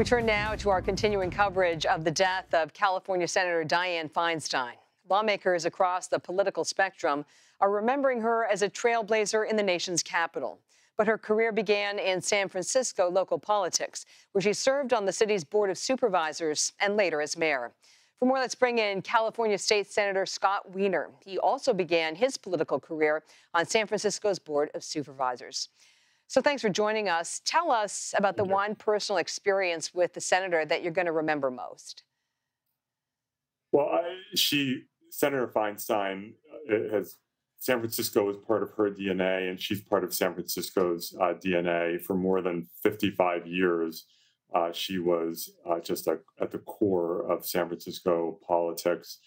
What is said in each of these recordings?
We turn now to our continuing coverage of the death of California Senator Dianne Feinstein. Lawmakers across the political spectrum are remembering her as a trailblazer in the nation's capital. But her career began in San Francisco local politics, where she served on the city's Board of Supervisors and later as mayor. For more, let's bring in California State Senator Scott Wiener. He also began his political career on San Francisco's Board of Supervisors. So thanks for joining us. Tell us about the one personal experience with the senator that you're going to remember most. Well, I, she, Senator Feinstein, uh, has San Francisco is part of her DNA, and she's part of San Francisco's uh, DNA for more than 55 years. Uh, she was uh, just a, at the core of San Francisco politics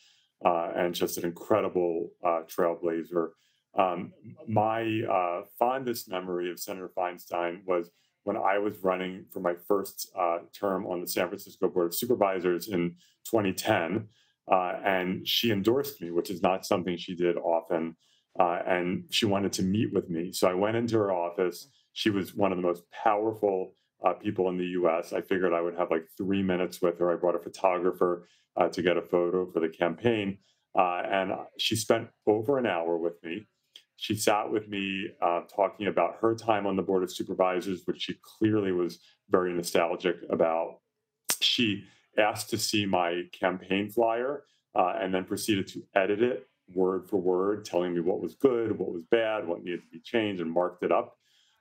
uh, and just an incredible uh, trailblazer. Um, my uh, fondest memory of Senator Feinstein was when I was running for my first uh, term on the San Francisco Board of Supervisors in 2010. Uh, and she endorsed me, which is not something she did often. Uh, and she wanted to meet with me. So I went into her office. She was one of the most powerful uh, people in the US. I figured I would have like three minutes with her. I brought a photographer uh, to get a photo for the campaign. and she spent over an hour with me. She sat with me uh, talking about her time on the Board of Supervisors, which she clearly was very nostalgic about. She asked to see my campaign flyer uh, and then proceeded to edit it word for word, telling me what was good, what was bad, what needed to be changed, and marked it up.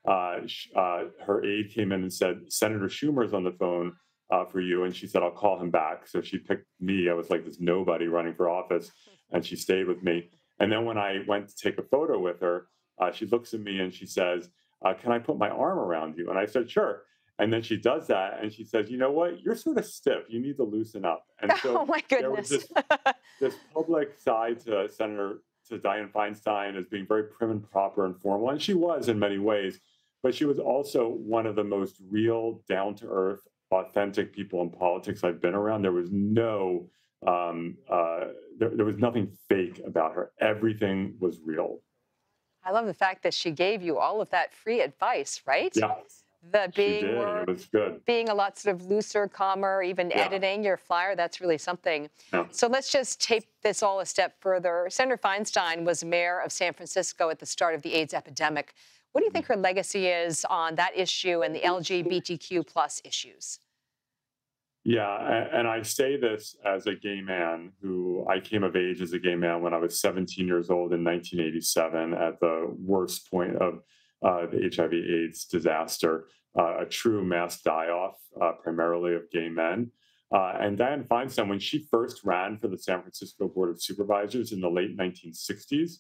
Uh, uh, her aide came in and said, Senator Schumer's on the phone uh, for you. And she said, I'll call him back. So she picked me. I was like this nobody running for office, and she stayed with me. And then when I went to take a photo with her, uh, she looks at me and she says, uh, Can I put my arm around you? And I said, Sure. And then she does that and she says, You know what? You're sort of stiff. You need to loosen up. And so oh my goodness. There was this, this public side to Senator to Dianne Feinstein as being very prim and proper and formal. And she was in many ways, but she was also one of the most real, down to earth, authentic people in politics I've been around. There was no um, uh, there, there was nothing fake about her. Everything was real. I love the fact that she gave you all of that free advice, right? Yeah. The being it was good. being a lot sort of looser, calmer, even yeah. editing your flyer, that's really something. Yeah. So let's just take this all a step further. Senator Feinstein was mayor of San Francisco at the start of the AIDS epidemic. What do you think her legacy is on that issue and the LGBTQ plus issues? Yeah, and I say this as a gay man who I came of age as a gay man when I was 17 years old in 1987 at the worst point of uh, the HIV/AIDS disaster, uh, a true mass die-off, uh, primarily of gay men. Uh, and Dianne Feinstein, when she first ran for the San Francisco Board of Supervisors in the late 1960s,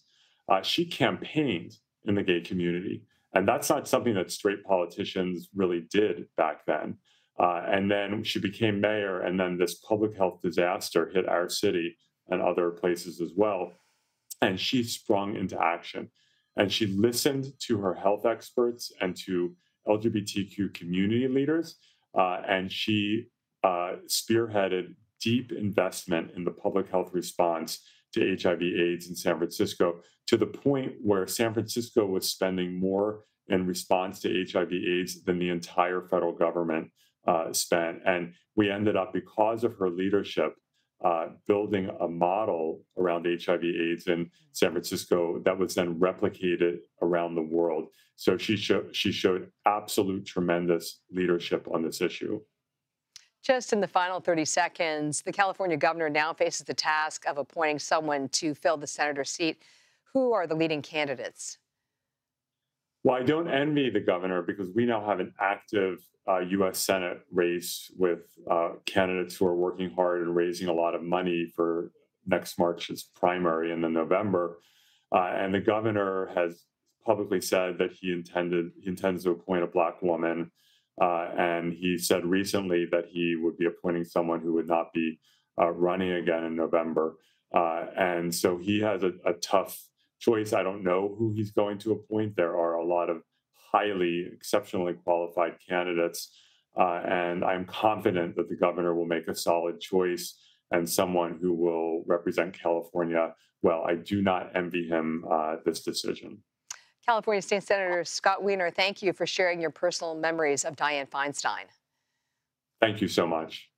uh, she campaigned in the gay community. And that's not something that straight politicians really did back then. Uh, and then she became mayor, and then this public health disaster hit our city and other places as well. And she sprung into action. And she listened to her health experts and to LGBTQ community leaders. Uh, and she uh, spearheaded deep investment in the public health response to HIV/AIDS in San Francisco to the point where San Francisco was spending more in response to HIV/AIDS than the entire federal government uh, spent. And we ended up, because of her leadership, uh, building a model around HIV/AIDS in San Francisco that was then replicated around the world. So she showed she showed absolute tremendous leadership on this issue. Just in the final 30 seconds, the California governor now faces the task of appointing someone to fill the senator seat. Who are the leading candidates? Well, I don't envy the governor because we now have an active uh, U.S. Senate race with uh, candidates who are working hard and raising a lot of money for next March's primary and then November. Uh, and the governor has publicly said that he intended he intends to appoint a black woman. Uh, and he said recently that he would be appointing someone who would not be uh, running again in November. Uh, and so he has a, a tough choice. I don't know who he's going to appoint. There are a lot of highly, exceptionally qualified candidates. Uh, and I'm confident that the governor will make a solid choice and someone who will represent California well. I do not envy him uh, this decision. California State Senator Scott Wiener, thank you for sharing your personal memories of Dianne Feinstein. Thank you so much.